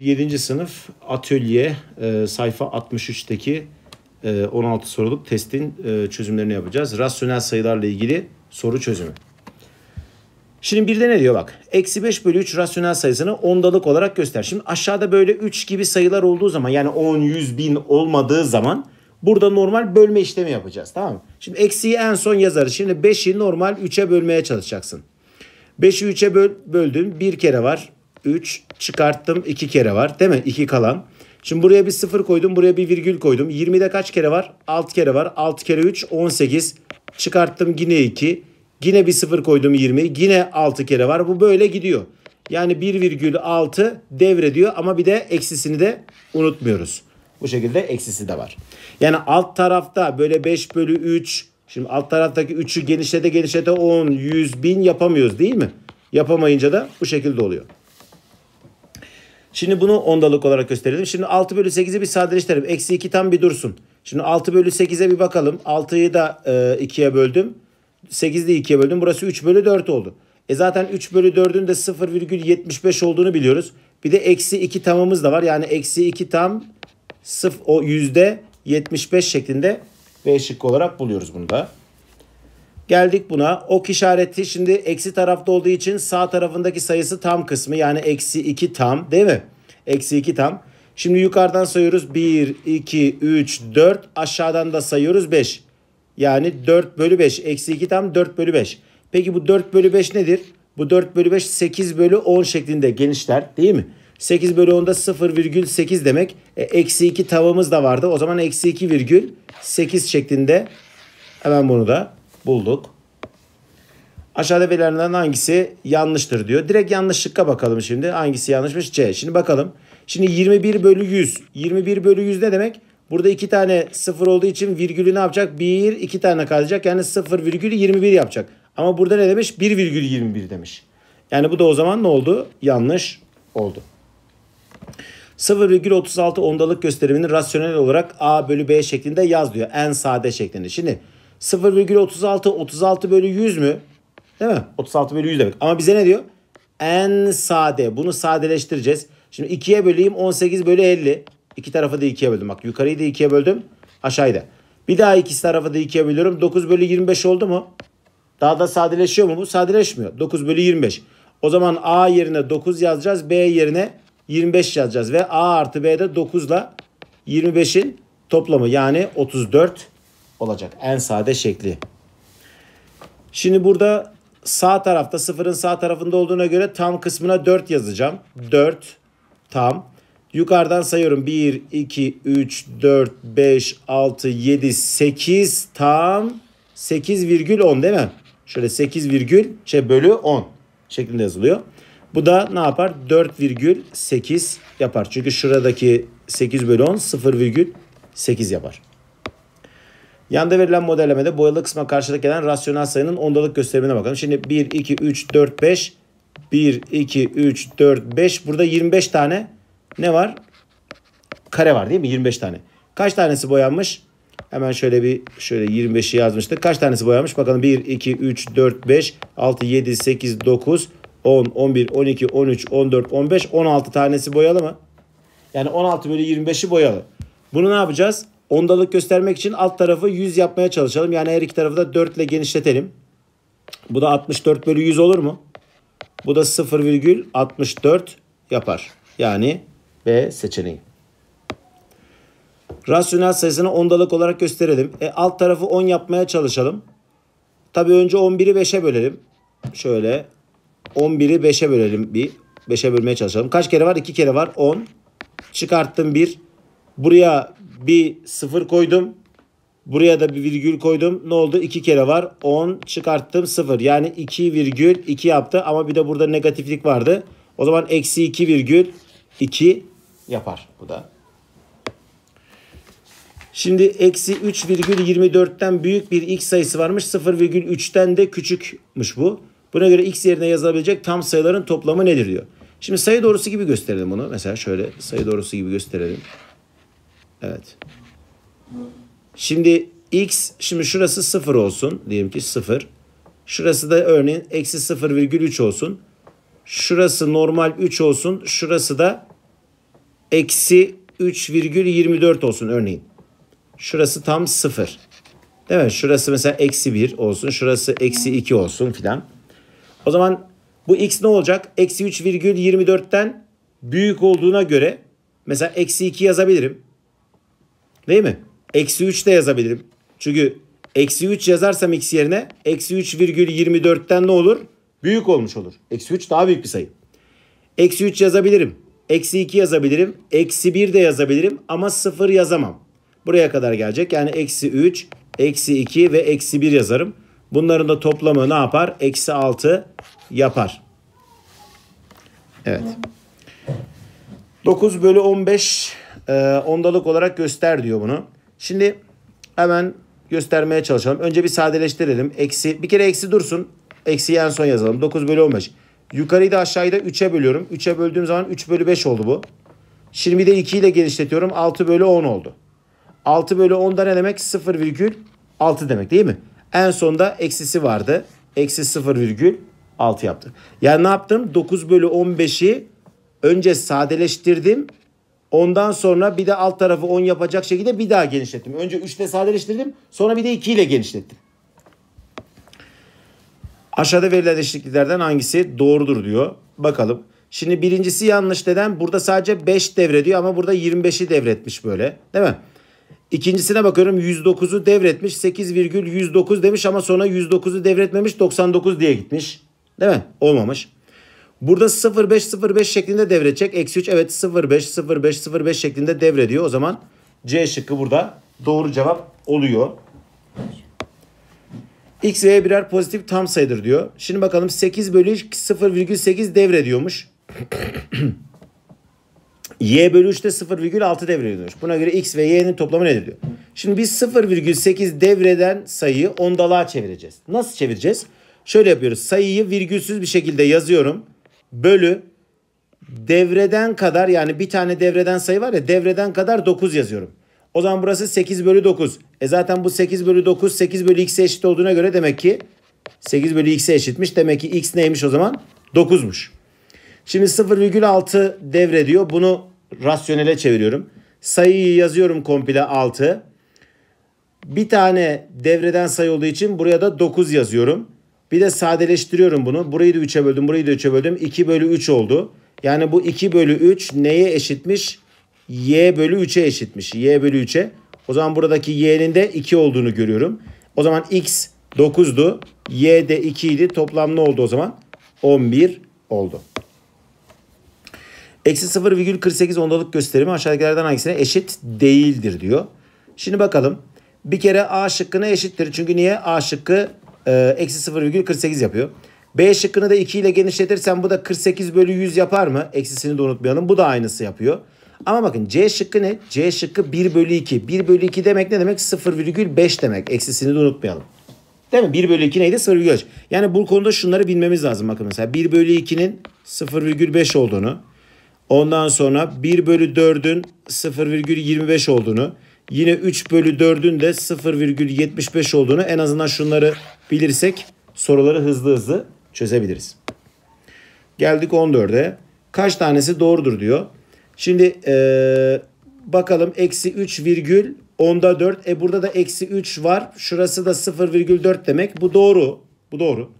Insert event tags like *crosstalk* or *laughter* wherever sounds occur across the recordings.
7. sınıf atölye e, sayfa 63'teki e, 16 soruluk testin e, çözümlerini yapacağız. Rasyonel sayılarla ilgili soru çözümü. Şimdi bir de ne diyor bak. Eksi 5 bölü 3 rasyonel sayısını ondalık olarak göster. Şimdi aşağıda böyle 3 gibi sayılar olduğu zaman yani 10, 100, 1000 olmadığı zaman burada normal bölme işlemi yapacağız. Tamam mı? Şimdi eksiği en son yazarız. Şimdi 5'i normal 3'e bölmeye çalışacaksın. 5'i 3'e böl, böldün. Bir kere var. 3 çıkarttım 2 kere var değil mi? 2 kalan. Şimdi buraya bir 0 koydum buraya bir virgül koydum. 20'de kaç kere var? 6 kere var. 6 kere 3 18. Çıkarttım yine 2. Yine bir 0 koydum 20. Yine 6 kere var. Bu böyle gidiyor. Yani 1,6 devrediyor ama bir de eksisini de unutmuyoruz. Bu şekilde eksisi de var. Yani alt tarafta böyle 5 bölü 3 Şimdi alt taraftaki 3'ü genişlete genişlete 10, 100, 1000 yapamıyoruz değil mi? Yapamayınca da bu şekilde oluyor. Şimdi bunu ondalık olarak gösterelim. Şimdi 6 bölü 8'i bir sadeleştirelim. Eksi 2 tam bir dursun. Şimdi 6 bölü 8'e bir bakalım. 6'yı da e, 2'ye böldüm. 8'i de 2'ye böldüm. Burası 3 bölü 4 oldu. E zaten 3 bölü 4'ün de 0,75 olduğunu biliyoruz. Bir de eksi 2 tamımız da var. Yani eksi 2 tam 0, o yüzde 75 şeklinde B şıkkı olarak buluyoruz bunu da. Geldik buna. Ok işareti şimdi eksi tarafta olduğu için sağ tarafındaki sayısı tam kısmı. Yani eksi 2 tam değil mi? Eksi 2 tam. Şimdi yukarıdan sayıyoruz. 1, 2, 3, 4. Aşağıdan da sayıyoruz 5. Yani 4 bölü 5. Eksi 2 tam 4 bölü 5. Peki bu 4 bölü 5 nedir? Bu 4 bölü 5 8 bölü 10 şeklinde genişler değil mi? 8 bölü 10'da 0,8 demek. E, eksi 2 tavamız da vardı. O zaman eksi 2 virgül 8 şeklinde hemen bunu da bulduk. Aşağıda verilenlerden hangisi yanlıştır diyor. Direkt yanlışlıkla bakalım şimdi. Hangisi yanlışmış? C. Şimdi bakalım. Şimdi 21 bölü 100. 21 bölü 100 ne demek? Burada iki tane sıfır olduğu için virgülü ne yapacak? 1, iki tane kalacak. Yani 0 virgül 21 yapacak. Ama burada ne demiş? 1 virgül 21 demiş. Yani bu da o zaman ne oldu? Yanlış oldu. 0,36 ondalık gösterimini rasyonel olarak A bölü B şeklinde yaz diyor. En sade şeklinde. Şimdi 0,36 36 bölü 100 mü? Değil mi? 36 bölü 100 demek. Ama bize ne diyor? En sade. Bunu sadeleştireceğiz. Şimdi 2'ye böleyim 18 bölü 50. İki tarafı da 2'ye böldüm. Bak yukarıyı da 2'ye böldüm. Aşağıyı da. Bir daha ikisi tarafı da 2'ye bölüyorum. 9 bölü 25 oldu mu? Daha da sadeleşiyor mu bu? Sadeleşmiyor. 9 bölü 25. O zaman A yerine 9 yazacağız. B yerine 25 yazacağız. Ve A artı B'de 9 ile 25'in toplamı yani 34 olacak. En sade şekli. Şimdi burada sağ tarafta sıfırın sağ tarafında olduğuna göre tam kısmına 4 yazacağım. 4 tam. Yukarıdan sayıyorum. 1, 2, 3, 4, 5, 6, 7, 8 tam 8,10 değil mi? Şöyle 8 virgül şey bölü 10 şeklinde yazılıyor. Bu da ne yapar? 4,8 yapar. Çünkü şuradaki 8 bölü 10 0,8 yapar. Yanda verilen modellemede boyalı kısma karşılık gelen rasyonel sayının ondalık gösterimine bakalım. Şimdi 1, 2, 3, 4, 5. 1, 2, 3, 4, 5. Burada 25 tane ne var? Kare var değil mi? 25 tane. Kaç tanesi boyanmış? Hemen şöyle bir şöyle 25'i yazmıştık. Kaç tanesi boyanmış? Bakalım 1, 2, 3, 4, 5, 6, 7, 8, 9, 10, 11, 12, 13, 14, 15, 16 tanesi boyalı mı? Yani 16 bölü 25'i boyalı. Bunu ne yapacağız? Ondalık göstermek için alt tarafı 100 yapmaya çalışalım. Yani her iki tarafı da 4 ile genişletelim. Bu da 64 bölü 100 olur mu? Bu da 0,64 yapar. Yani B seçeneği. Rasyonel sayısını ondalık olarak gösterelim. E, alt tarafı 10 yapmaya çalışalım. Tabii önce 11'i 5'e bölelim. Şöyle 11'i 5'e bölelim bir. 5'e bölmeye çalışalım. Kaç kere var? 2 kere var. 10. Çıkarttım 1. Buraya bir 0 koydum. Buraya da bir virgül koydum. Ne oldu? 2 kere var. 10 çıkarttım 0. Yani 2 virgül 2 yaptı. Ama bir de burada negatiflik vardı. O zaman eksi 2 virgül 2 yapar bu da. Şimdi eksi 3,24'ten büyük bir x sayısı varmış. 0,3'ten de küçükmüş bu. Buna göre x yerine yazılabilecek tam sayıların toplamı nedir diyor. Şimdi sayı doğrusu gibi gösterelim bunu. Mesela şöyle sayı doğrusu gibi gösterelim. Evet. Şimdi x şimdi şurası 0 olsun. Diyelim ki 0. Şurası da örneğin eksi 0,3 olsun. Şurası normal 3 olsun. Şurası da eksi 3,24 olsun örneğin. Şurası tam 0. Değil mi? Şurası mesela eksi 1 olsun. Şurası eksi 2 olsun filan. O zaman bu x ne olacak? Eksi 3,24'ten büyük olduğuna göre mesela eksi 2 yazabilirim. Değil mi? Eksi 3 de yazabilirim. Çünkü eksi 3 yazarsam x yerine eksi 3,24'ten ne olur? Büyük olmuş olur. Eksi 3 daha büyük bir sayı. Eksi 3 yazabilirim. Eksi 2 yazabilirim. Eksi 1 de yazabilirim ama 0 yazamam. Buraya kadar gelecek. Yani eksi 3, eksi 2 ve eksi 1 yazarım. Bunların da toplamı ne yapar? Eksi 6 yapar. Evet. 9 bölü 15 e, ondalık olarak göster diyor bunu. Şimdi hemen göstermeye çalışalım. Önce bir sadeleştirelim. Eksi, bir kere eksi dursun. Eksiyi en son yazalım. 9 bölü 15. Yukarıyı da aşağıyı da 3'e bölüyorum. 3'e böldüğüm zaman 3 bölü 5 oldu bu. Şimdi de 2 ile genişletiyorum. 6 bölü 10 oldu. 6 bölü 10 da ne demek? 0,6 demek değil mi? En sonda eksisi vardı. Eksi 0,6 yaptı. Yani ne yaptım? 9 bölü 15'i önce sadeleştirdim. Ondan sonra bir de alt tarafı 10 yapacak şekilde bir daha genişlettim. Önce 3 ile sadeleştirdim. Sonra bir de 2 ile genişlettim. Aşağıda verilen eşitliklerden hangisi doğrudur diyor. Bakalım. Şimdi birincisi yanlış neden? Burada sadece 5 devrediyor ama burada 25'i devretmiş böyle. Değil mi? İkincisine bakıyorum 109'u devretmiş 8,109 demiş ama sonra 109'u devretmemiş 99 diye gitmiş. Değil mi? Olmamış. Burada 05 05 şeklinde devredecek. Eksi 3 evet 05 05 05 şeklinde devrediyor. O zaman C şıkkı burada doğru cevap oluyor. X ve Y birer pozitif tam sayıdır diyor. Şimdi bakalım 8 bölü 0,8 devrediyormuş. *clears throat* y bölü 3 de 0,6 devrediyormuş. Buna göre X ve Y'nin toplamı nedir diyor. Şimdi biz 0,8 devreden sayıyı ondalığa çevireceğiz. Nasıl çevireceğiz? Şöyle yapıyoruz. Sayıyı virgülsüz bir şekilde yazıyorum. Bölü devreden kadar yani bir tane devreden sayı var ya devreden kadar 9 yazıyorum. O zaman burası 8 bölü 9. E zaten bu 8 bölü 9 8 bölü x'e eşit olduğuna göre demek ki 8 bölü x'e eşitmiş. Demek ki x neymiş o zaman? 9'muş. Şimdi 0,6 devrediyor. Bunu rasyonele çeviriyorum. Sayıyı yazıyorum komple 6. Bir tane devreden sayı olduğu için buraya da 9 yazıyorum. Bir de sadeleştiriyorum bunu. Burayı da 3'e böldüm. Burayı da 3'e böldüm. 2 bölü 3 oldu. Yani bu 2 bölü 3 neye eşitmiş? y bölü 3'e eşitmiş. y bölü 3'e. O zaman buradaki y'nin de 2 olduğunu görüyorum. O zaman x 9'du. y de 2 idi. Toplam ne oldu o zaman? 11 oldu. Eksi 0,48 ondalık gösterimi aşağıdakilerden hangisine eşit değildir diyor. Şimdi bakalım. Bir kere A şıkkına eşittir. Çünkü niye? A şıkkı eksi 0,48 yapıyor. B şıkkını da 2 ile genişletirsen bu da 48 bölü 100 yapar mı? Eksisini de unutmayalım. Bu da aynısı yapıyor. Ama bakın C şıkkı ne? C şıkkı 1 bölü 2. 1 bölü 2 demek ne demek? 0,5 demek. Eksisini de unutmayalım. Değil mi? 1 bölü 2 neydi? 0,5. Yani bu konuda şunları bilmemiz lazım. Bakın mesela 1 bölü 2'nin 0,5 olduğunu. Ondan sonra 1 bölü 4'ün 0,25 olduğunu. Yine 3 bölü 4'ün de 0,75 olduğunu en azından şunları bilirsek soruları hızlı hızlı çözebiliriz. Geldik 14'e. Kaç tanesi doğrudur diyor. Şimdi ee, bakalım eksi 3 virgül onda 4. E burada da eksi 3 var. Şurası da 0,4 demek. Bu doğru. Bu doğru.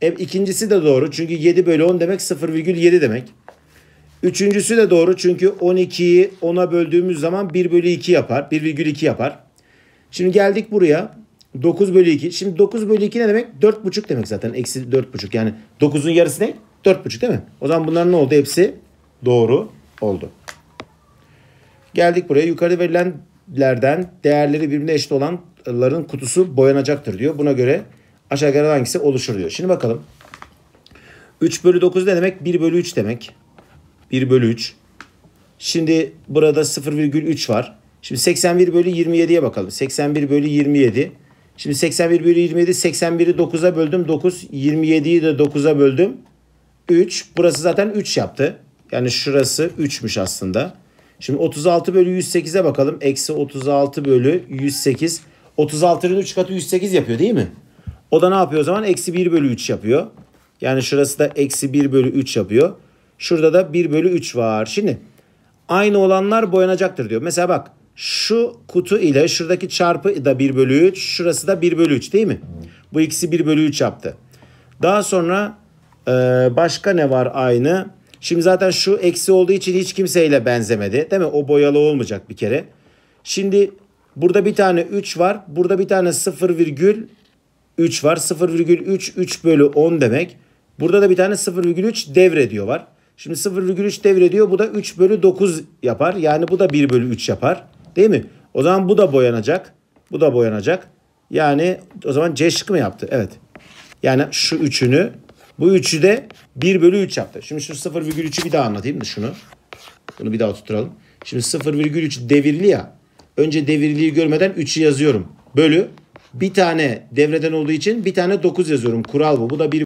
E, ikincisi de doğru. Çünkü 7 bölü 10 demek 0,7 demek. Üçüncüsü de doğru. Çünkü 12'yi 10'a böldüğümüz zaman 1 bölü 2 yapar. 1,2 yapar. Şimdi geldik buraya. 9 bölü 2. Şimdi 9 bölü 2 ne demek? 4,5 demek zaten. Eksi 4,5. Yani 9'un yarısı ne? 4,5 değil mi? O zaman bunların ne oldu? Hepsi doğru oldu. Geldik buraya. Yukarıda verilenlerden değerleri birbirine eşit olanların kutusu boyanacaktır diyor. Buna göre aşağı yukarı hangisi oluşur diyor. Şimdi bakalım. 3 bölü 9 ne demek? 1 bölü 3 demek. 1 bölü 3. Şimdi burada 0,3 var. Şimdi 81 bölü 27'ye bakalım. 81 bölü 27. Şimdi 81 bölü 27 81'i 9'a böldüm. 9 27'yi de 9'a böldüm. 3. Burası zaten 3 yaptı. Yani şurası 3'müş aslında. Şimdi 36 bölü 108'e bakalım. Eksi 36 bölü 108. 36'nın 3 katı 108 yapıyor değil mi? O da ne yapıyor o zaman? Eksi 1 bölü 3 yapıyor. Yani şurası da eksi 1 bölü 3 yapıyor. Şurada da 1 bölü 3 var. Şimdi Aynı olanlar boyanacaktır diyor. Mesela bak şu kutu ile şuradaki çarpı da 1 bölü 3. Şurası da 1 bölü 3 değil mi? Bu ikisi 1 bölü 3 yaptı. Daha sonra e, başka ne var aynı? Şimdi zaten şu eksi olduğu için hiç kimseyle benzemedi. Değil mi? O boyalı olmayacak bir kere. Şimdi burada bir tane 3 var. Burada bir tane 0,3 var. 0,3 3 bölü 10 demek. Burada da bir tane 0,3 devrediyor var. Şimdi 0,3 devrediyor. Bu da 3 bölü 9 yapar. Yani bu da 1 bölü 3 yapar. Değil mi? O zaman bu da boyanacak. Bu da boyanacak. Yani o zaman C şıkkı mı yaptı? Evet. Yani şu üçünü bu üçü de 1 bölü 3 yaptı. Şimdi şu 0,3'ü bir daha anlatayım da şunu. Bunu bir daha tutturalım. Şimdi 0,3 devirli ya. Önce devirliyi görmeden 3'ü yazıyorum. Bölü. Bir tane devreden olduğu için bir tane 9 yazıyorum. Kural bu. Bu da 1